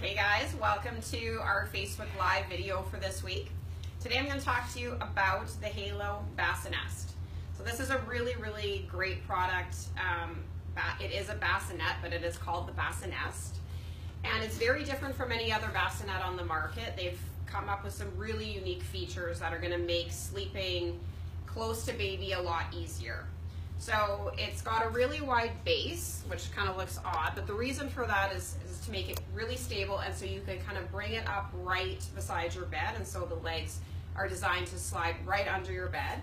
Hey guys, welcome to our Facebook Live video for this week. Today I'm going to talk to you about the Halo Bassinest. So this is a really, really great product. Um, it is a bassinet, but it is called the Bassinest. And it's very different from any other bassinet on the market. They've come up with some really unique features that are going to make sleeping close to baby a lot easier. So it's got a really wide base, which kind of looks odd, but the reason for that is, is to make it really stable and so you can kind of bring it up right beside your bed and so the legs are designed to slide right under your bed.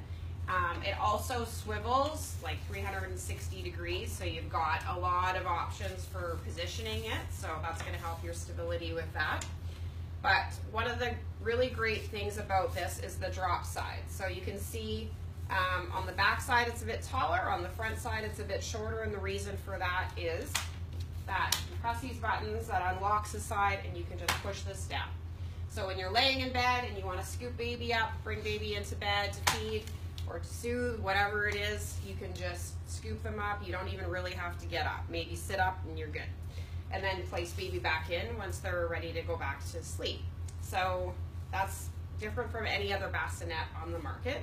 Um, it also swivels like 360 degrees, so you've got a lot of options for positioning it, so that's going to help your stability with that. But one of the really great things about this is the drop side. So you can see um, on the back side it's a bit taller, on the front side it's a bit shorter, and the reason for that is that you press these buttons, that unlocks the side, and you can just push this down. So when you're laying in bed and you want to scoop baby up, bring baby into bed to feed or to soothe, whatever it is, you can just scoop them up. You don't even really have to get up. Maybe sit up and you're good. And then place baby back in once they're ready to go back to sleep. So that's different from any other bassinet on the market.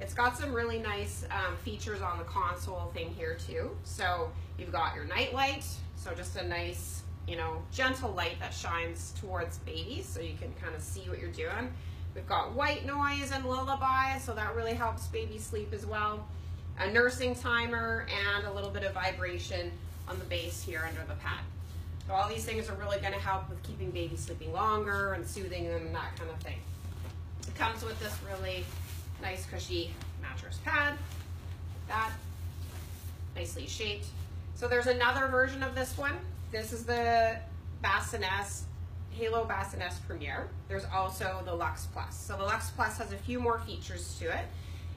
It's got some really nice um, features on the console thing here too. So you've got your night light, so just a nice, you know, gentle light that shines towards baby so you can kind of see what you're doing. We've got white noise and lullaby, so that really helps baby sleep as well. A nursing timer and a little bit of vibration on the base here under the pad. So all these things are really going to help with keeping baby sleeping longer and soothing them and that kind of thing. It comes with this really nice cushy mattress pad, like that, nicely shaped. So there's another version of this one. This is the Bassinest, Halo Bassinest Premier. There's also the Luxe Plus. So the Luxe Plus has a few more features to it.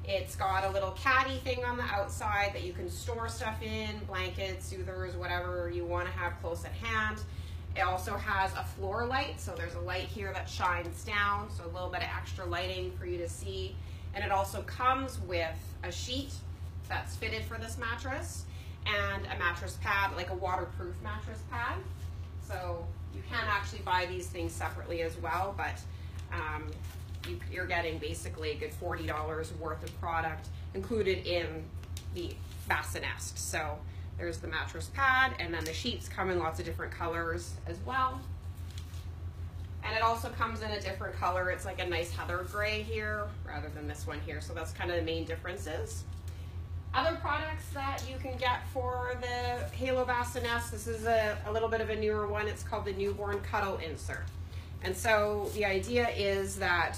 It's got a little caddy thing on the outside that you can store stuff in, blankets, soothers, whatever you want to have close at hand. It also has a floor light, so there's a light here that shines down, so a little bit of extra lighting for you to see. And it also comes with a sheet that's fitted for this mattress and a mattress pad, like a waterproof mattress pad. So you can actually buy these things separately as well, but um, you, are getting basically a good $40 worth of product included in the bassinet. So there's the mattress pad, and then the sheets come in lots of different colors as well. And it also comes in a different color. It's like a nice heather gray here rather than this one here. So that's kind of the main differences. Other products that you can get for the Halo Bassinest, this is a, a little bit of a newer one. It's called the Newborn Cuddle Insert. And so the idea is that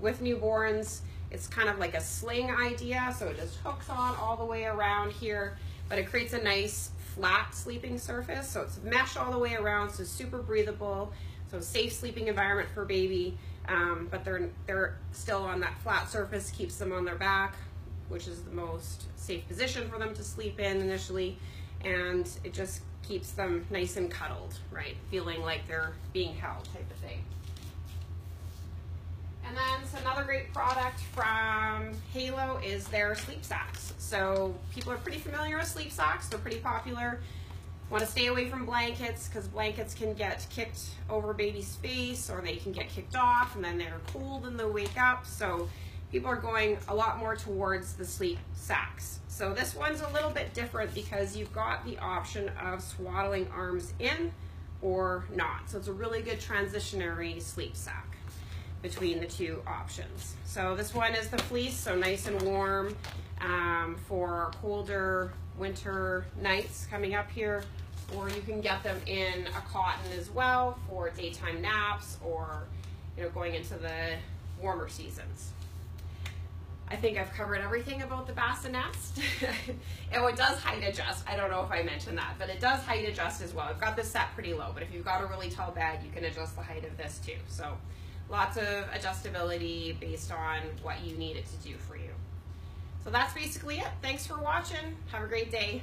with newborns, it's kind of like a sling idea. So it just hooks on all the way around here, but it creates a nice flat sleeping surface. So it's mesh all the way around, so super breathable. So safe sleeping environment for baby, um, but they're, they're still on that flat surface, keeps them on their back, which is the most safe position for them to sleep in initially. And it just keeps them nice and cuddled, right? Feeling like they're being held type of thing. And then another great product from Halo is their sleep sacks. So people are pretty familiar with sleep sacks. They're pretty popular. Want to stay away from blankets because blankets can get kicked over baby's face or they can get kicked off and then they're cold and they wake up. So people are going a lot more towards the sleep sacks. So this one's a little bit different because you've got the option of swaddling arms in or not. So it's a really good transitionary sleep sack between the two options. So this one is the fleece, so nice and warm um, for colder winter nights coming up here. Or you can get them in a cotton as well for daytime naps or you know going into the warmer seasons. I think I've covered everything about the bassinet. oh, it does height adjust. I don't know if I mentioned that, but it does height adjust as well. I've got this set pretty low, but if you've got a really tall bed, you can adjust the height of this too. So lots of adjustability based on what you need it to do for you. So that's basically it. Thanks for watching. Have a great day.